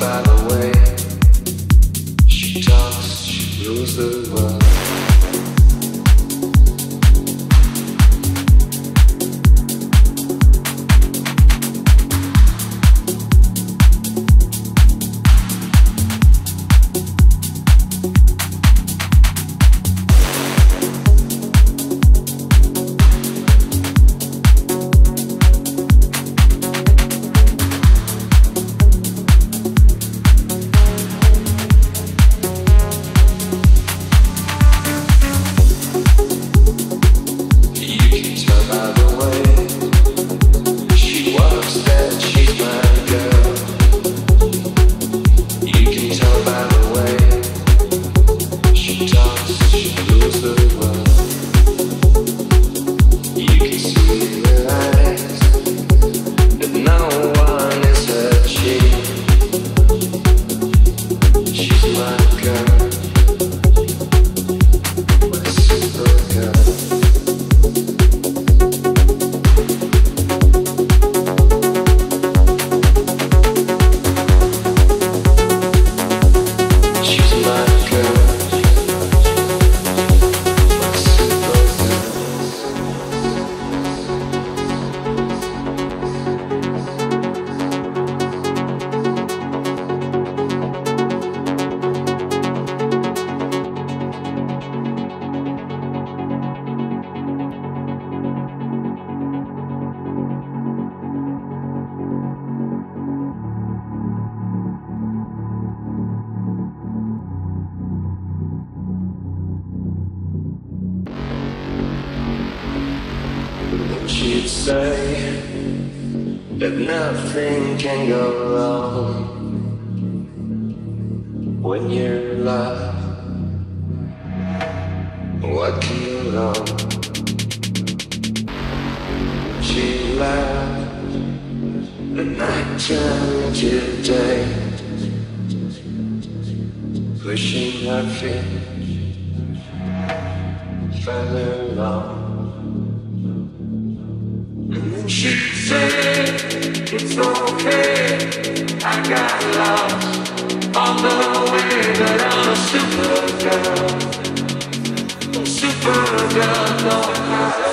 by the way. She talks, she rules the world. you'd say that nothing can go wrong when you're in love. What can go wrong? She laughed the night turned to day, pushing her feet further along. She said, It's okay. I got lost on the way, but I'm a supergirl. Supergirl, no,